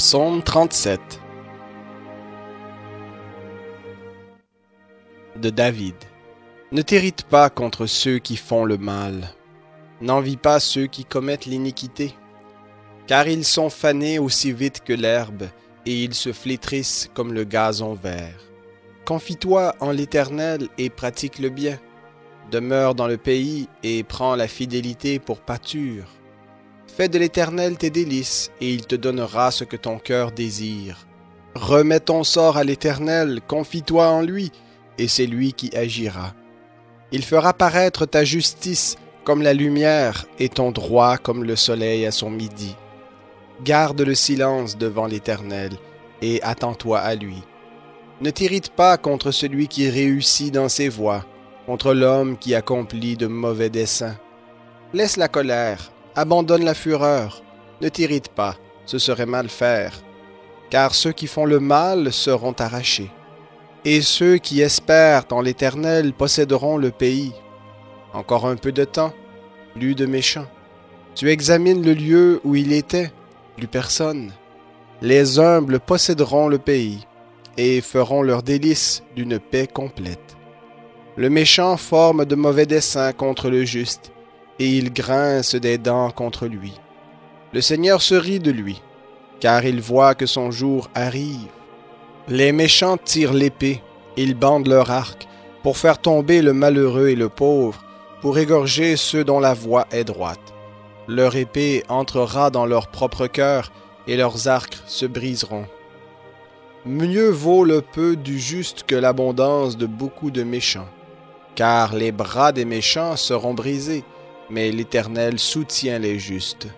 Psaume 37 de David Ne t'irrite pas contre ceux qui font le mal, n'envie pas ceux qui commettent l'iniquité, car ils sont fanés aussi vite que l'herbe, et ils se flétrissent comme le gazon vert. Confie-toi en l'Éternel et pratique le bien. Demeure dans le pays et prends la fidélité pour pâture. Fais de l'Éternel tes délices, et il te donnera ce que ton cœur désire. Remets ton sort à l'Éternel, confie-toi en lui, et c'est lui qui agira. Il fera paraître ta justice comme la lumière et ton droit comme le soleil à son midi. Garde le silence devant l'Éternel, et attends-toi à lui. Ne t'irrite pas contre celui qui réussit dans ses voies, contre l'homme qui accomplit de mauvais desseins. Laisse la colère, abandonne la fureur, ne t'irrite pas, ce serait mal faire, car ceux qui font le mal seront arrachés, et ceux qui espèrent en l'Éternel posséderont le pays. Encore un peu de temps, plus de méchants. Tu examines le lieu où il était, plus personne. Les humbles posséderont le pays et feront leur délice d'une paix complète. Le méchant forme de mauvais desseins contre le juste, et il grince des dents contre lui. Le Seigneur se rit de lui, car il voit que son jour arrive. Les méchants tirent l'épée, ils bandent leur arc, pour faire tomber le malheureux et le pauvre, pour égorger ceux dont la voie est droite. Leur épée entrera dans leur propre cœur, et leurs arcs se briseront. Mieux vaut le peu du juste que l'abondance de beaucoup de méchants, car les bras des méchants seront brisés, mais l'Éternel soutient les justes.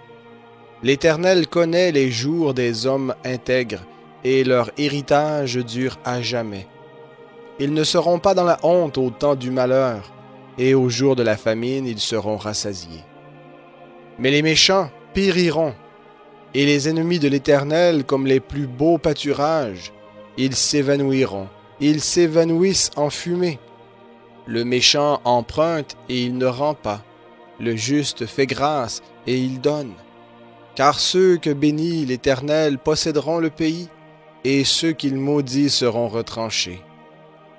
L'Éternel connaît les jours des hommes intègres, et leur héritage dure à jamais. Ils ne seront pas dans la honte au temps du malheur, et au jour de la famine ils seront rassasiés. Mais les méchants périront, et les ennemis de l'Éternel comme les plus beaux pâturages, ils s'évanouiront, ils s'évanouissent en fumée. Le méchant emprunte et il ne rend pas. Le juste fait grâce et il donne. Car ceux que bénit l'Éternel posséderont le pays, et ceux qu'il maudit seront retranchés.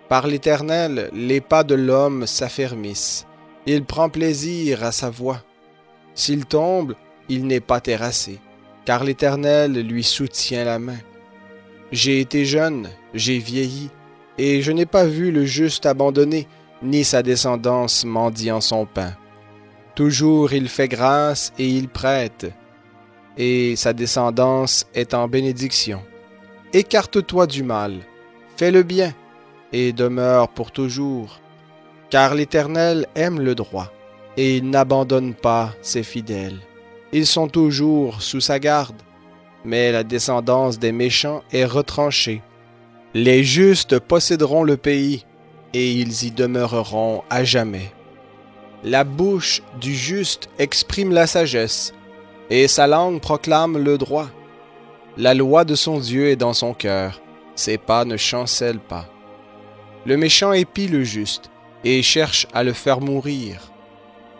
Par l'Éternel, les pas de l'homme s'affermissent. Il prend plaisir à sa voix. S'il tombe, il n'est pas terrassé, car l'Éternel lui soutient la main. J'ai été jeune, j'ai vieilli, et je n'ai pas vu le juste abandonné, ni sa descendance mendiant son pain. Toujours il fait grâce et il prête, et sa descendance est en bénédiction. Écarte-toi du mal, fais le bien, et demeure pour toujours, car l'Éternel aime le droit, et il n'abandonne pas ses fidèles. Ils sont toujours sous sa garde, mais la descendance des méchants est retranchée. Les justes posséderont le pays, et ils y demeureront à jamais. La bouche du juste exprime la sagesse, et sa langue proclame le droit. La loi de son Dieu est dans son cœur, ses pas ne chancellent pas. Le méchant épie le juste, et cherche à le faire mourir.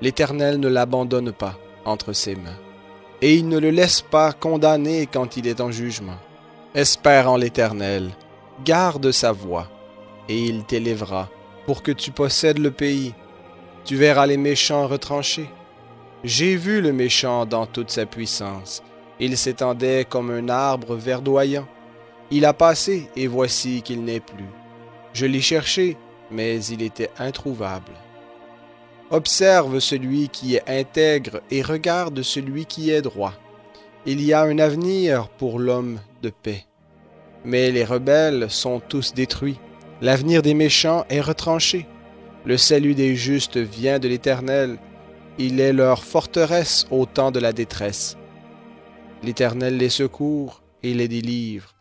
L'Éternel ne l'abandonne pas entre ses mains, et il ne le laisse pas condamner quand il est en jugement. Espère en l'Éternel, garde sa voix, et il t'élèvera pour que tu possèdes le pays tu verras les méchants retranchés. J'ai vu le méchant dans toute sa puissance. Il s'étendait comme un arbre verdoyant. Il a passé, et voici qu'il n'est plus. Je l'ai cherché, mais il était introuvable. Observe celui qui est intègre et regarde celui qui est droit. Il y a un avenir pour l'homme de paix. Mais les rebelles sont tous détruits. L'avenir des méchants est retranché. Le salut des justes vient de l'Éternel. Il est leur forteresse au temps de la détresse. L'Éternel les secourt et les délivre.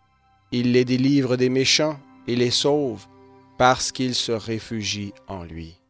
Il les délivre des méchants et les sauve parce qu'ils se réfugient en lui.